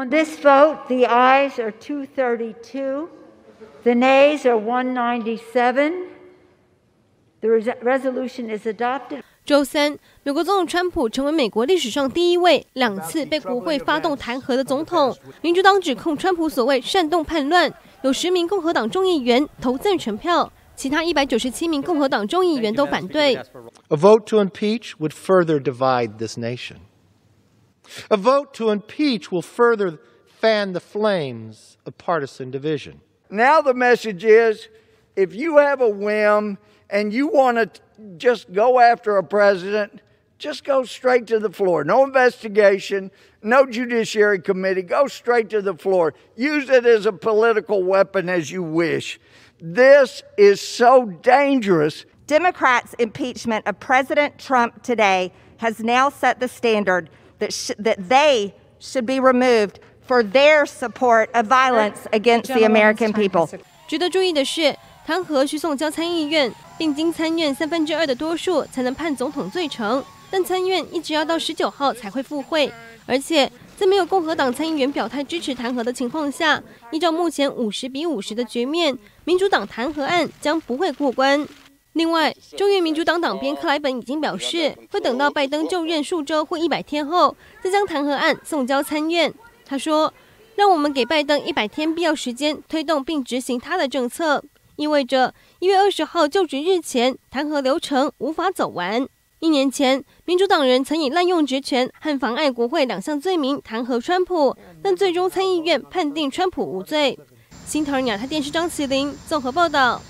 On this vote, the ayes are 232, the nays are 197. The resolution is adopted. 周三，美国总统川普成为美国历史上第一位两次被国会发动弹劾的总统。民主党指控川普所谓煽动叛乱，有十名共和党众议员投赞成票，其他一百九十七名共和党众议员都反对。A vote to impeach would further divide this nation. A vote to impeach will further fan the flames of partisan division. Now the message is, if you have a whim and you want to just go after a president, just go straight to the floor. No investigation, no judiciary committee. Go straight to the floor. Use it as a political weapon as you wish. This is so dangerous. Democrats' impeachment of President Trump today has now set the standard that, sh- that they should be removed for their support of violence against the American people. 值得注意的是，弹劾需送交参议院，并经参院三分之二的多数才能判总统罪成。但参院一直要到十九号才会复会，而且在没有共和党参议员表态支持弹劾的情况下，依照目前五十比五十的局面，民主党弹劾案将不会过关。另外，众议民主党党鞭克莱本已经表示，会等到拜登就任数周或一百天后，再将弹劾案送交参院。他说：“让我们给拜登一百天必要时间推动并执行他的政策。”意味着一月二十号就职日前，弹劾流程无法走完。一年前，民主党人曾以滥用职权和妨碍国会两项罪名弹劾川普，但最终参议院判定川普无罪。新唐人亚太电视张麒麟综合报道。